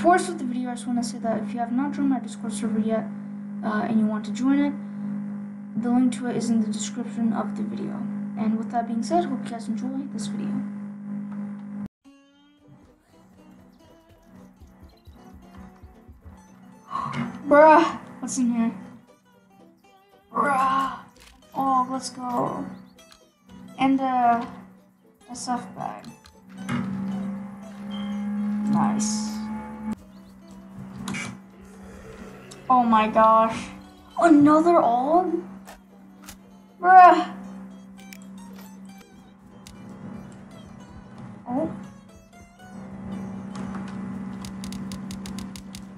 before I start the video, I just want to say that if you have not joined my Discord server yet uh, and you want to join it, the link to it is in the description of the video. And with that being said, hope you guys enjoy this video. Bruh, what's in here? Bruh. Oh, let's go. And uh, a stuff bag. Nice. Oh my gosh. Another AUG? Bruh. Oh.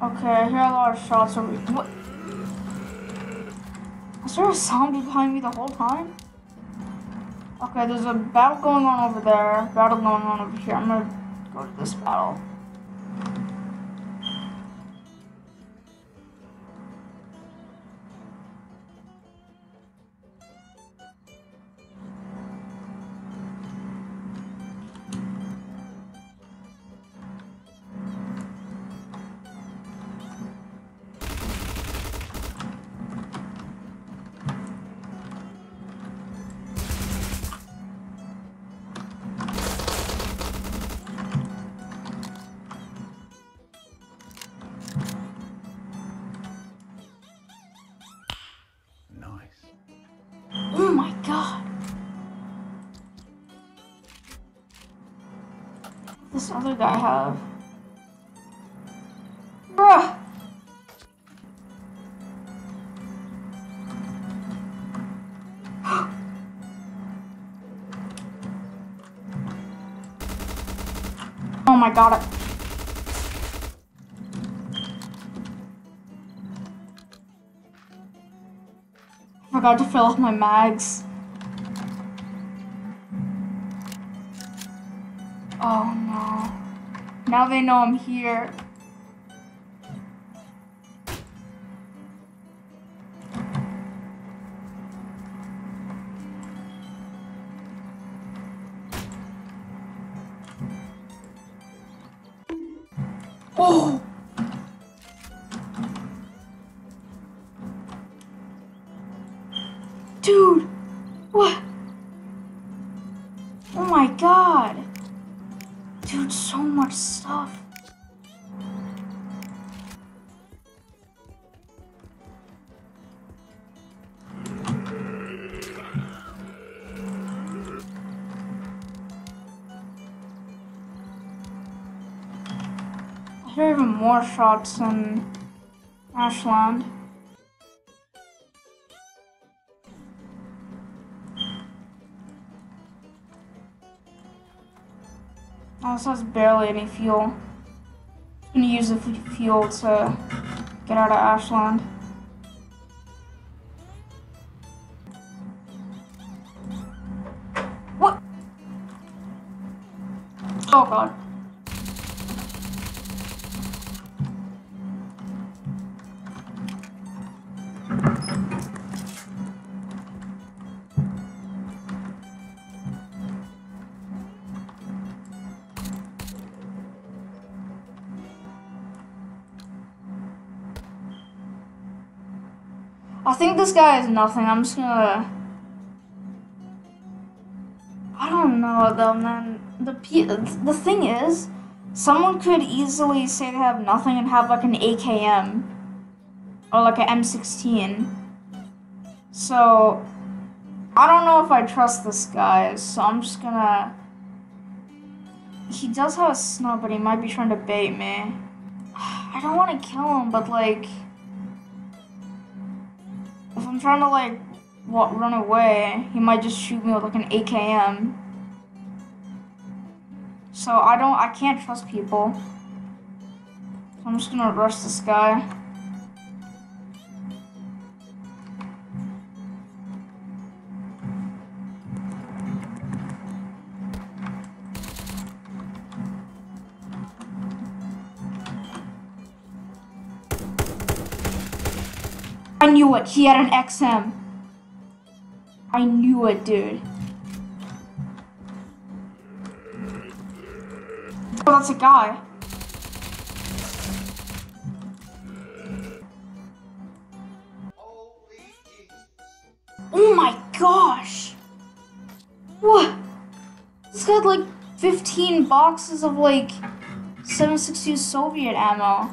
Okay, I hear a lot of shots over What? Is there a zombie behind me the whole time? Okay, there's a battle going on over there, battle going on over here. I'm gonna go to this battle. This other guy have. Bruh. oh my god. Oh I forgot to fill up my mags. Oh no. Now they know I'm here. Oh! Dude! What? Oh my god! Dude, so much stuff. I hear even more shots in Ashland. This has barely any fuel. I'm gonna use the fuel to get out of Ashland. What? Oh god. I think this guy is nothing. I'm just gonna. I don't know though, man. The P- the thing is, someone could easily say they have nothing and have like an AKM or like an M16. So I don't know if I trust this guy. So I'm just gonna. He does have a snub, but he might be trying to bait me. I don't want to kill him, but like. Trying to like what run away, he might just shoot me with like an AKM. So I don't I can't trust people. So I'm just gonna rush this guy. I knew it. He had an XM. I knew it, dude. Oh, that's a guy. Oh my gosh! What? This guy had like 15 boxes of like 762 Soviet ammo.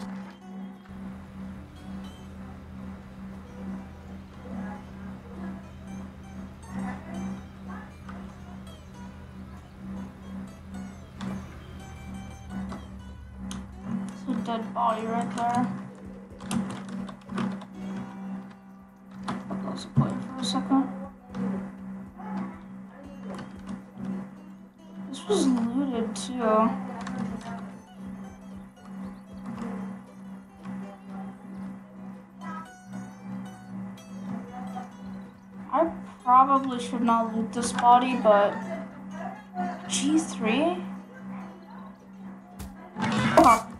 Dead body right there. Let's play for a second. This was looted too. I probably should not loot this body, but G3? Oh.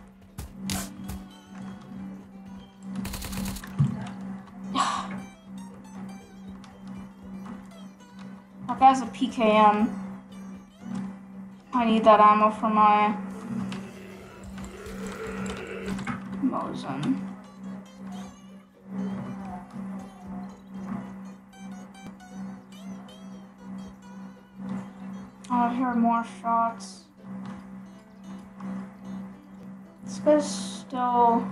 That guy's a PKM. I need that ammo for my Mosin. I hear more shots. This guy's still.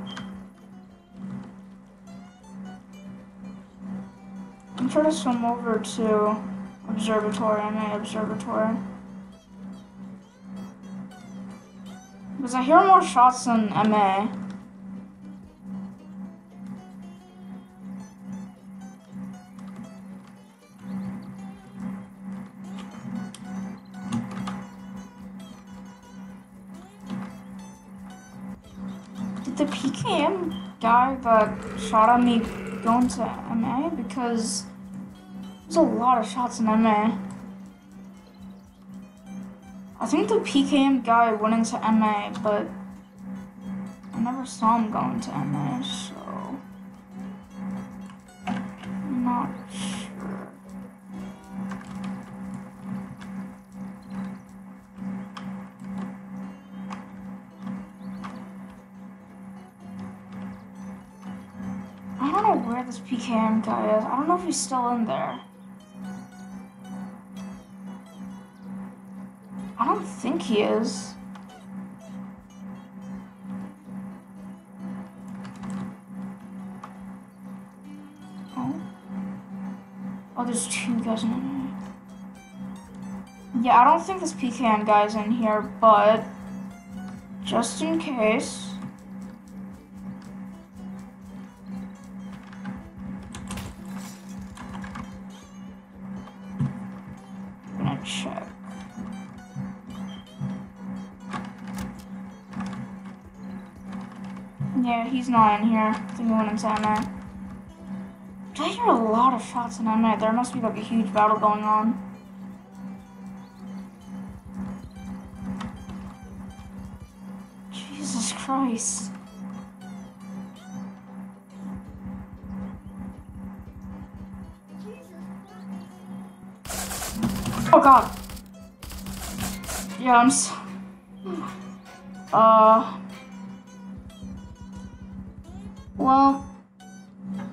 I'm trying to swim over to observatory. I'm at observatory. Because I hear more shots than MA. Did the PKM guy that shot at me go into MA? Because there's a lot of shots in MA. I think the PKM guy went into MA, but I never saw him go into MA, so I'm not sure. I don't know where this PKM guy is. I don't know if he's still in there. I don't think he is. Oh. Oh, there's two guys in there. Yeah, I don't think this PKM guy's in here, but just in case. Yeah, he's not in here. I think he into MA. Did I hear a lot of shots in MA? There must be like a huge battle going on. Jesus Christ. Oh god. Yeah, I'm so... Uh well,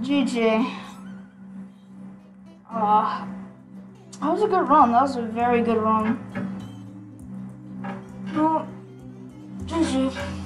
GG. Uh, that was a good run. That was a very good run. Well, GG.